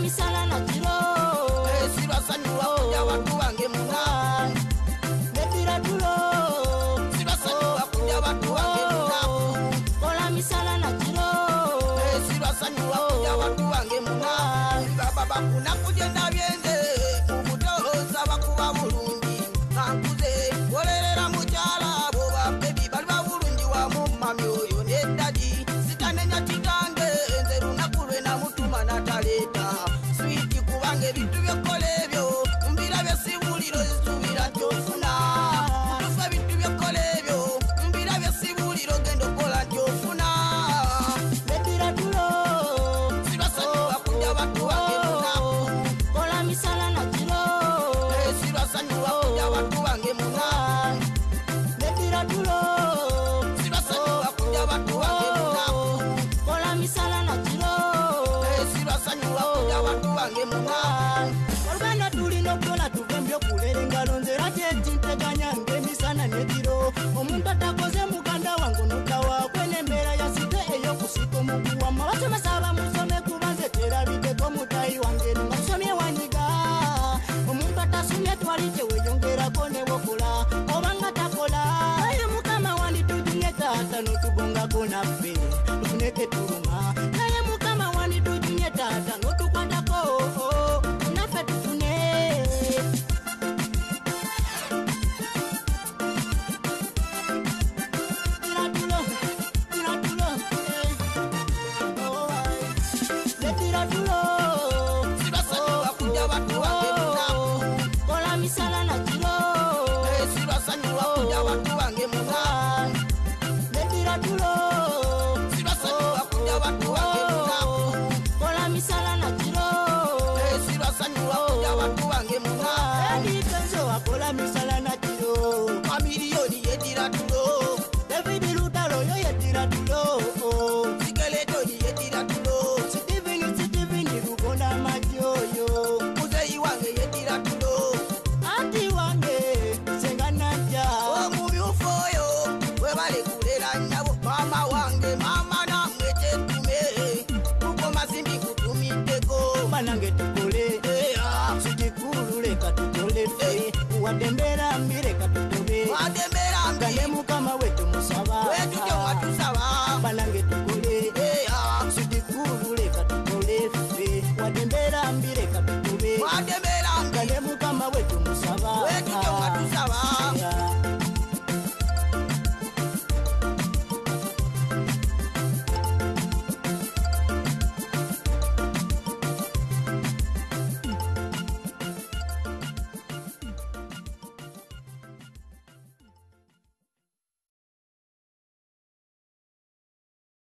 misala ngemuka olugana tulina okutola tuve mbyokulera engalo nzera kyekinteganya ngemisana nebiro omuntu atakoze muganda wange nokawakwe nembeera yasite eyokusika omuguwamu abasomesa bamusome kubanze terabiteko mutayi wange nomasomye wanyiga omuntu atasumye twali kyeweyongerako newokola obanga takola aye mukama wandi tujunye taata notubongako naffe tufuneketuluma naye mukama wandi tujunye taata no nange tukole sitikululekatukole wadembera mbireka tukoleane mukama wetu musaba nange tukole sitikululekatukole wadembera mbireka tukole